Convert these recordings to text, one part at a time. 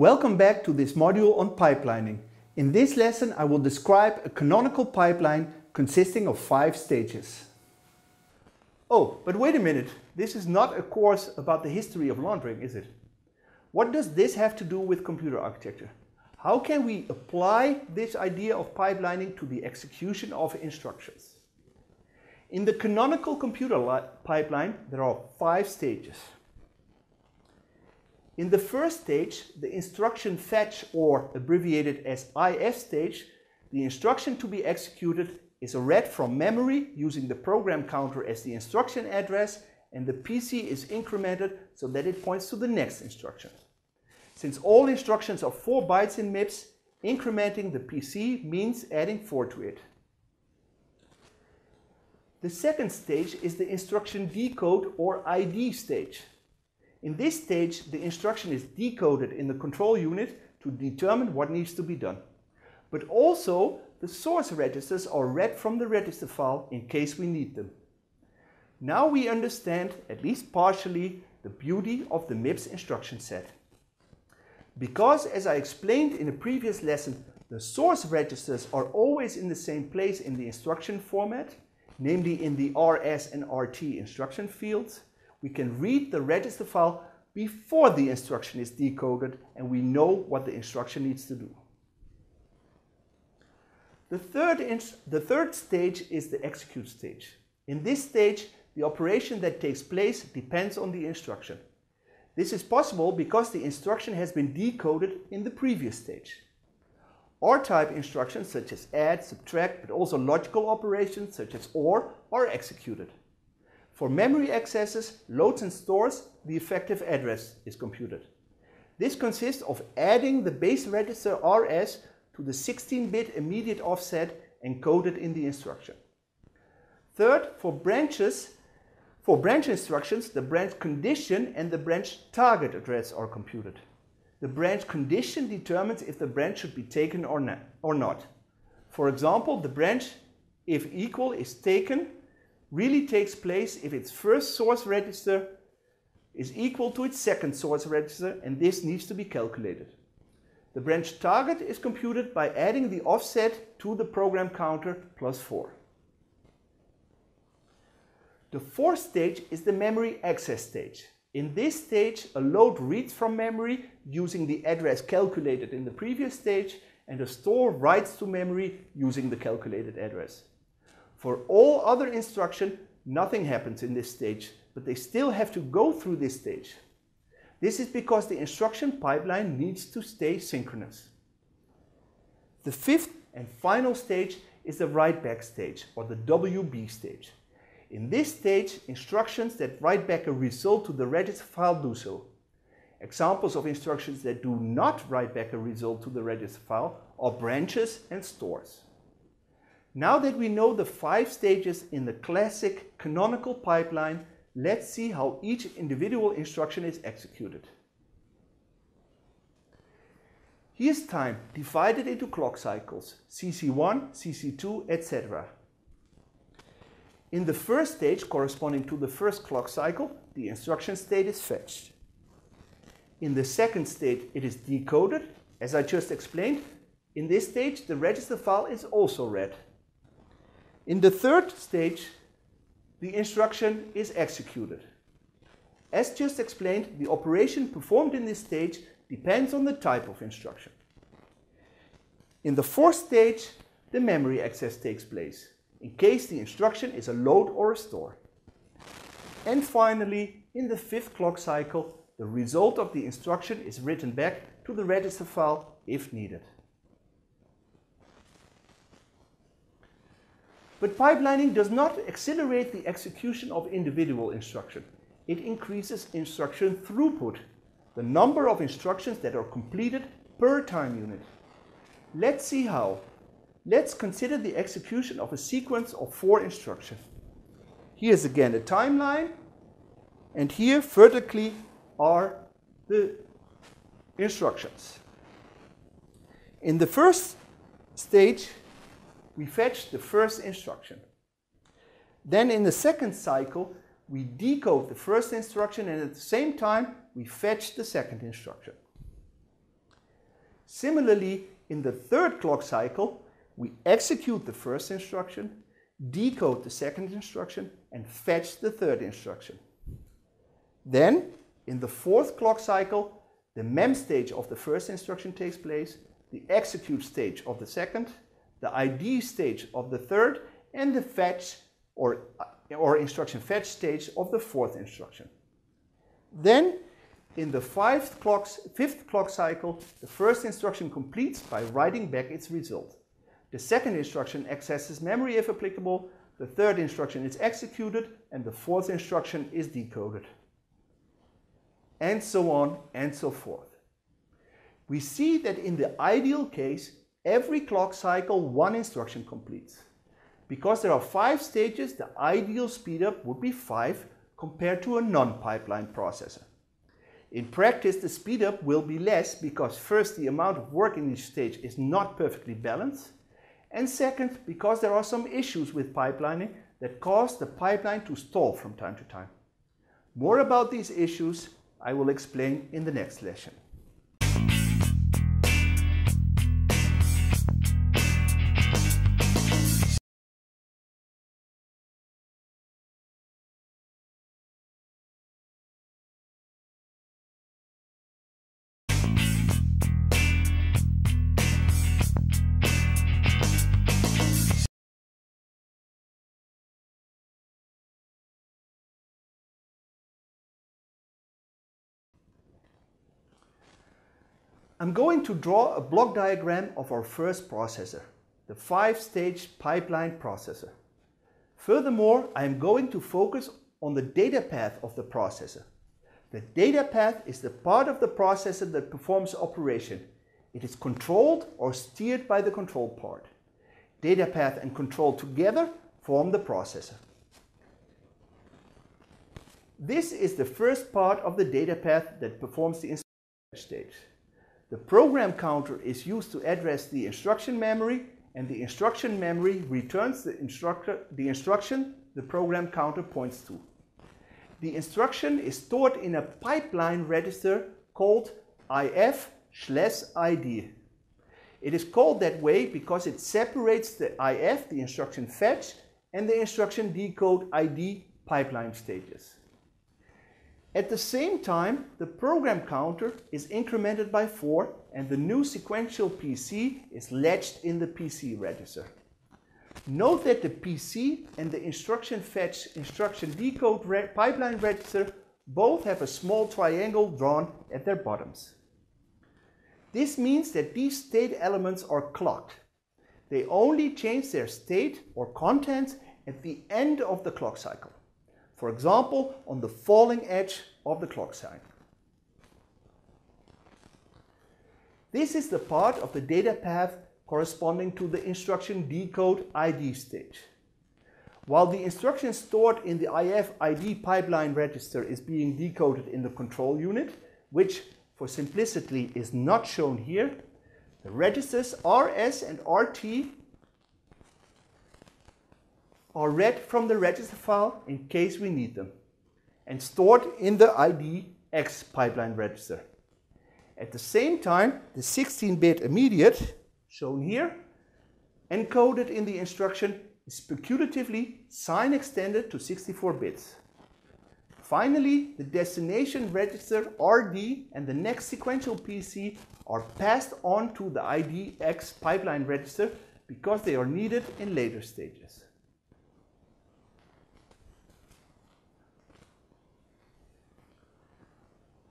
Welcome back to this module on pipelining. In this lesson I will describe a canonical pipeline consisting of five stages. Oh, but wait a minute, this is not a course about the history of laundering, is it? What does this have to do with computer architecture? How can we apply this idea of pipelining to the execution of instructions? In the canonical computer pipeline, there are five stages. In the first stage, the instruction fetch, or abbreviated as IF stage, the instruction to be executed is read from memory using the program counter as the instruction address and the PC is incremented so that it points to the next instruction. Since all instructions are 4 bytes in MIPS, incrementing the PC means adding 4 to it. The second stage is the instruction decode or ID stage. In this stage, the instruction is decoded in the control unit to determine what needs to be done. But also, the source registers are read from the register file in case we need them. Now we understand, at least partially, the beauty of the MIPS instruction set. Because, as I explained in a previous lesson, the source registers are always in the same place in the instruction format, namely in the RS and RT instruction fields, we can read the register file before the instruction is decoded and we know what the instruction needs to do. The third, the third stage is the execute stage. In this stage, the operation that takes place depends on the instruction. This is possible because the instruction has been decoded in the previous stage. R-type instructions such as add, subtract, but also logical operations such as OR are executed. For memory accesses, loads and stores, the effective address is computed. This consists of adding the base register RS to the 16-bit immediate offset encoded in the instruction. Third, for branches, for branch instructions, the branch condition and the branch target address are computed. The branch condition determines if the branch should be taken or not. For example, the branch, if equal, is taken really takes place if its first source register is equal to its second source register and this needs to be calculated. The branch target is computed by adding the offset to the program counter plus 4. The fourth stage is the memory access stage. In this stage, a load reads from memory using the address calculated in the previous stage and a store writes to memory using the calculated address. For all other instruction, nothing happens in this stage, but they still have to go through this stage. This is because the instruction pipeline needs to stay synchronous. The fifth and final stage is the write back stage or the WB stage. In this stage, instructions that write back a result to the register file do so. Examples of instructions that do not write back a result to the register file are branches and stores. Now that we know the five stages in the classic canonical pipeline, let's see how each individual instruction is executed. Here's time divided into clock cycles, CC1, CC2, etc. In the first stage, corresponding to the first clock cycle, the instruction state is fetched. In the second state, it is decoded. As I just explained, in this stage, the register file is also read. In the third stage, the instruction is executed. As just explained, the operation performed in this stage depends on the type of instruction. In the fourth stage, the memory access takes place in case the instruction is a load or a store. And finally, in the fifth clock cycle, the result of the instruction is written back to the register file if needed. But pipelining does not accelerate the execution of individual instruction. It increases instruction throughput, the number of instructions that are completed per time unit. Let's see how. Let's consider the execution of a sequence of four instructions. Here's again a timeline, and here vertically are the instructions. In the first stage, we fetch the first instruction. Then in the second cycle, we decode the first instruction and at the same time, we fetch the second instruction. Similarly, in the third clock cycle, we execute the first instruction, decode the second instruction, and fetch the third instruction. Then, in the fourth clock cycle, the mem stage of the first instruction takes place, the execute stage of the second, the ID stage of the third, and the fetch or, or instruction fetch stage of the fourth instruction. Then, in the fifth clock, fifth clock cycle, the first instruction completes by writing back its result. The second instruction accesses memory if applicable, the third instruction is executed, and the fourth instruction is decoded. And so on and so forth. We see that in the ideal case, every clock cycle one instruction completes. Because there are five stages, the ideal speedup would be five compared to a non-pipeline processor. In practice, the speedup will be less because first, the amount of work in each stage is not perfectly balanced, and second, because there are some issues with pipelining that cause the pipeline to stall from time to time. More about these issues I will explain in the next lesson. I'm going to draw a block diagram of our first processor, the five-stage pipeline processor. Furthermore, I am going to focus on the data path of the processor. The data path is the part of the processor that performs operation. It is controlled or steered by the control part. Data path and control together form the processor. This is the first part of the data path that performs the instruction stage. The program counter is used to address the instruction memory and the instruction memory returns the, the instruction the program counter points to. The instruction is stored in a pipeline register called IF ID. It is called that way because it separates the IF, the instruction fetch, and the instruction decode ID pipeline stages. At the same time, the program counter is incremented by 4 and the new sequential PC is latched in the PC register. Note that the PC and the instruction fetch instruction decode re pipeline register both have a small triangle drawn at their bottoms. This means that these state elements are clocked. They only change their state or contents at the end of the clock cycle. For example, on the falling edge of the clock sign. This is the part of the data path corresponding to the instruction decode ID stage. While the instruction stored in the IF ID pipeline register is being decoded in the control unit, which for simplicity is not shown here, the registers RS and RT are read from the register file in case we need them and stored in the ID EX pipeline register. At the same time, the 16-bit immediate, shown here, encoded in the instruction is speculatively sign extended to 64 bits. Finally, the destination register RD and the next sequential PC are passed on to the ID EX pipeline register because they are needed in later stages.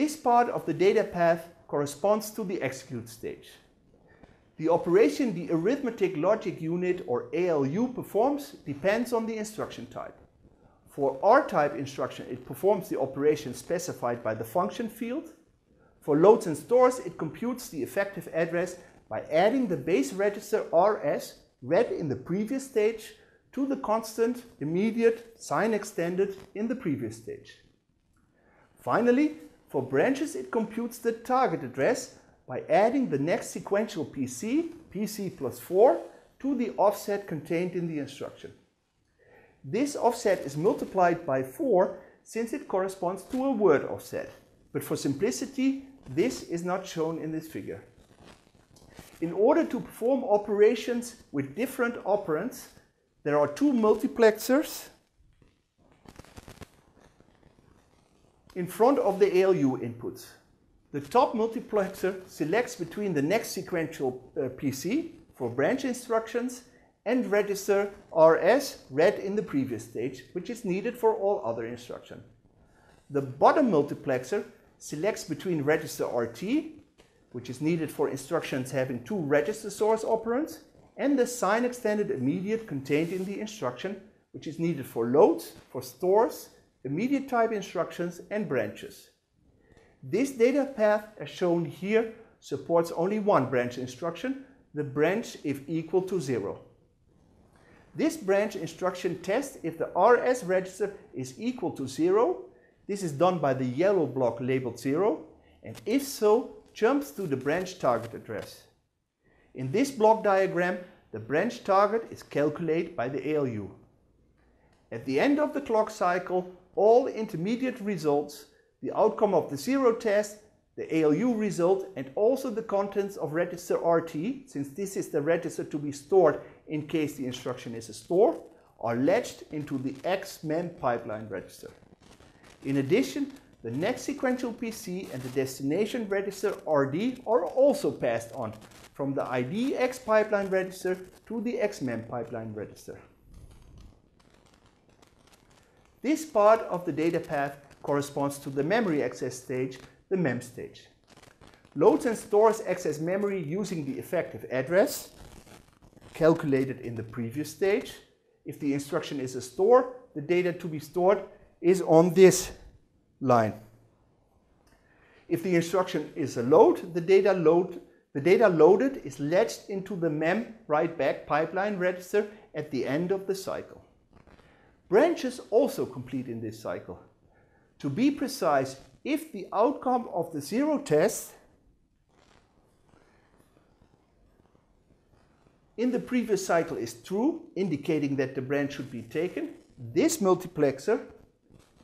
This part of the data path corresponds to the execute stage. The operation the arithmetic logic unit or ALU performs depends on the instruction type. For R-type instruction, it performs the operation specified by the function field. For loads and stores, it computes the effective address by adding the base register RS read in the previous stage to the constant immediate sign extended in the previous stage. Finally, for branches, it computes the target address by adding the next sequential PC, PC plus 4, to the offset contained in the instruction. This offset is multiplied by 4 since it corresponds to a word offset. But for simplicity, this is not shown in this figure. in order to perform operations with different operands, there are two multiplexers in front of the ALU inputs. The top multiplexer selects between the next sequential uh, PC for branch instructions and register RS read in the previous stage, which is needed for all other instructions. The bottom multiplexer selects between register RT, which is needed for instructions having two register source operands, and the sign extended immediate contained in the instruction, which is needed for loads, for stores, immediate type instructions, and branches. This data path, as shown here, supports only one branch instruction, the branch if equal to zero. This branch instruction tests if the RS register is equal to zero. This is done by the yellow block labeled zero, and if so, jumps to the branch target address. In this block diagram, the branch target is calculated by the ALU. At the end of the clock cycle, all intermediate results, the outcome of the zero test, the ALU result, and also the contents of register RT, since this is the register to be stored in case the instruction is a store, are latched into the EX MEM pipeline register. In addition, the next sequential PC and the destination register RD are also passed on from the ID EX pipeline register to the EX MEM pipeline register. This part of the data path corresponds to the memory access stage, the MEM stage. Loads and stores access memory using the effective address, calculated in the previous stage. If the instruction is a store, the data to be stored is on this line. If the instruction is a load, the data load the data loaded is latched into the MEM write back pipeline register at the end of the cycle. Branches also complete in this cycle. To be precise, if the outcome of the zero test in the previous cycle is true, indicating that the branch should be taken, this multiplexer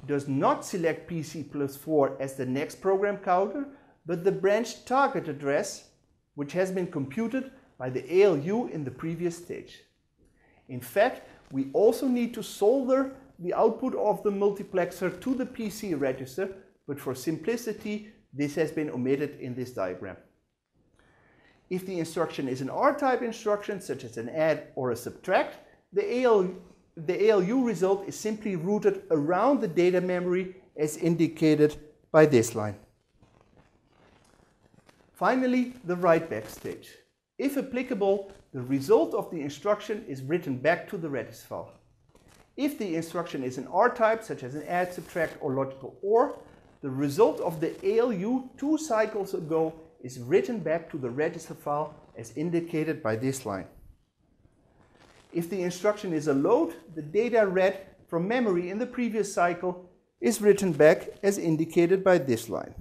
does not select PC plus 4 as the next program counter, but the branch target address, which has been computed by the ALU in the previous stage. In fact, we also need to solder the output of the multiplexer to the PC register, but for simplicity, this has been omitted in this diagram. If the instruction is an R-type instruction, such as an add or a subtract, the, the ALU result is simply routed around the data memory as indicated by this line. Finally, the write-back stage. If applicable, the result of the instruction is written back to the register file. If the instruction is an R-type, such as an add, subtract, or logical OR, the result of the ALU two cycles ago is written back to the register file as indicated by this line. If the instruction is a load, the data read from memory in the previous cycle is written back as indicated by this line.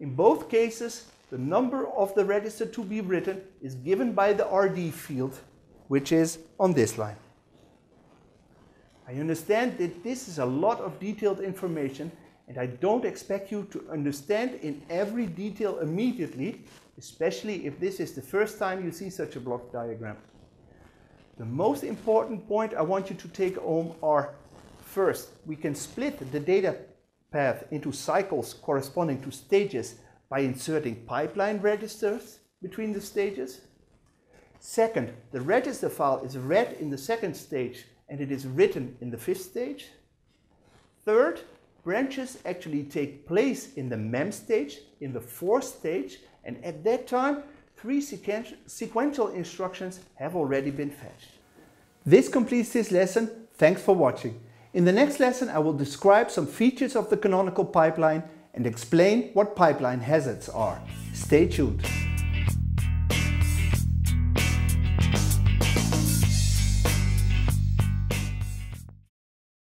In both cases, the number of the register to be written is given by the RD field, which is on this line. I understand that this is a lot of detailed information and I don't expect you to understand in every detail immediately, especially if this is the first time you see such a block diagram. The most important point I want you to take home are first, we can split the data path into cycles corresponding to stages by inserting pipeline registers between the stages. Second, the register file is read in the second stage and it is written in the fifth stage. Third, branches actually take place in the MEM stage, in the fourth stage, and at that time, three sequential instructions have already been fetched. This completes this lesson. Thanks for watching. In the next lesson, I will describe some features of the canonical pipeline and explain what pipeline hazards are. Stay tuned.